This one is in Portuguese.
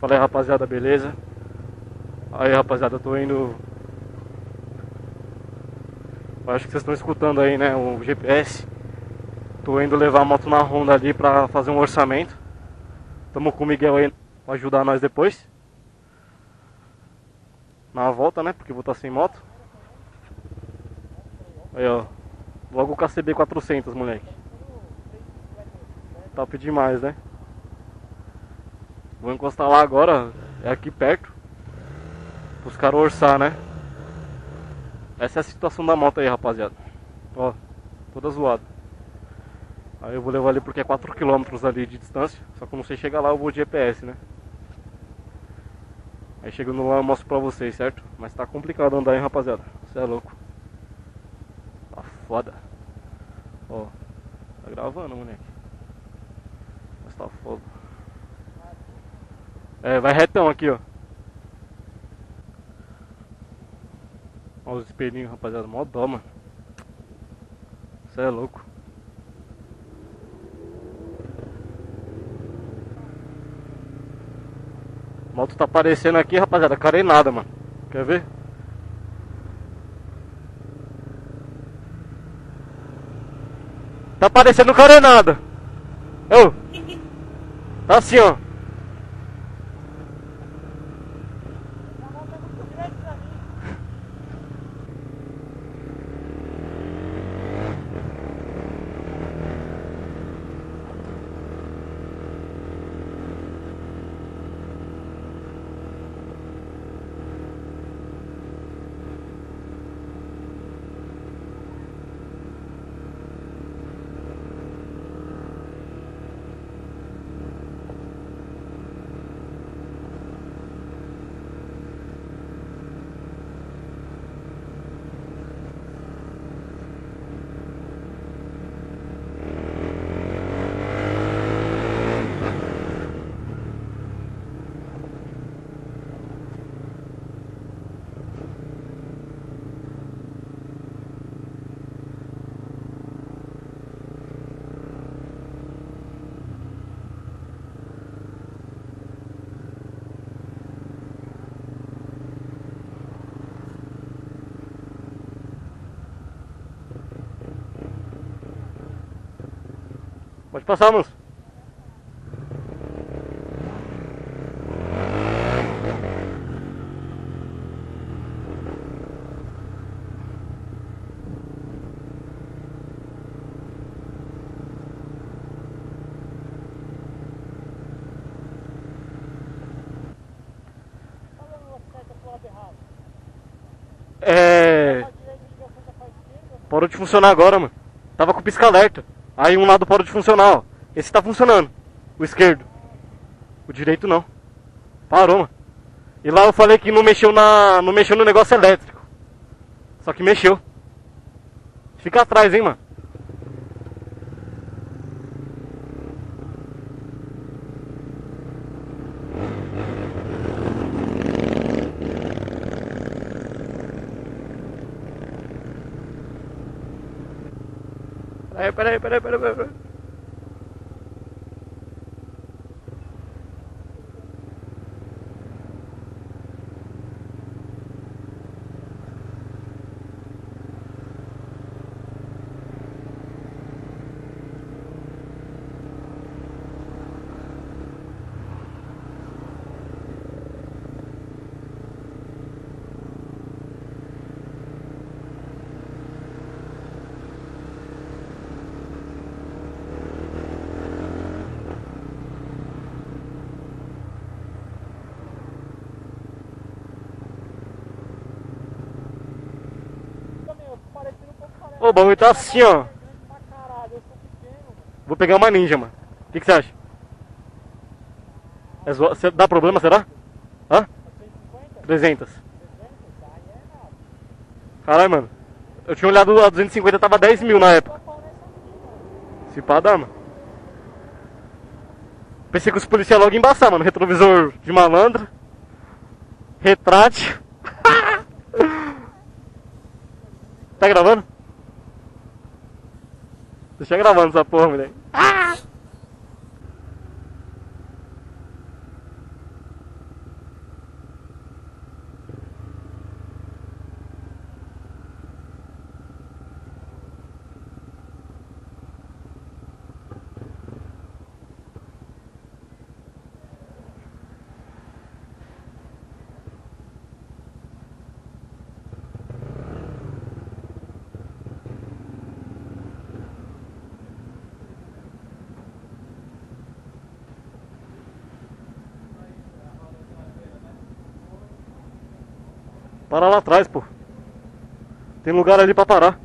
Falei, rapaziada, beleza? Aí, rapaziada, tô indo. Acho que vocês estão escutando aí, né? O GPS. Tô indo levar a moto na Honda ali pra fazer um orçamento. Tamo com o Miguel aí pra ajudar nós depois. Na volta, né? Porque vou estar sem moto. Aí, ó. Logo o KCB 400, moleque. Top demais, né? Vou encostar lá agora. É aqui perto. Os caras orçar, né? Essa é a situação da moto aí, rapaziada. Ó, toda zoada. Aí eu vou levar ali porque é 4km ali de distância. Só que eu não sei chegar lá, eu vou de GPS, né? Aí chegando lá eu mostro pra vocês, certo? Mas tá complicado andar, hein, rapaziada. Você é louco. Tá foda. Ó, tá gravando, moleque. Mas tá foda. É, vai retão aqui, ó. Olha os espelhinhos, rapaziada. Mó dó, mano. Você é louco. A moto tá aparecendo aqui, rapaziada. Carenada, mano. Quer ver? Tá aparecendo carenada. Ô. Tá assim, ó. Pode passar, moço. É. Parou de funcionar agora, mano. Tava com pisca-alerta. Aí um lado parou de funcionar, ó. Esse tá funcionando. O esquerdo. O direito não. Parou, mano. E lá eu falei que não mexeu na. não mexeu no negócio elétrico. Só que mexeu. Fica atrás, hein, mano. Peraí, peraí, peraí, peraí. Ô, o bagulho tá assim, ó. Vou pegar uma ninja, mano. O que, que você acha? É. Cê- Dá problema, será? Hã? 300. Caralho, mano. Eu tinha olhado a 250, tava 10 mil na época. Se pá, dá, mano. Pensei que os policiais logo embaçar, mano. Retrovisor de malandro. Retrate. tá gravando? Deixa eu gravando essa porra, moleque. Para lá atrás, pô. Tem lugar ali pra parar.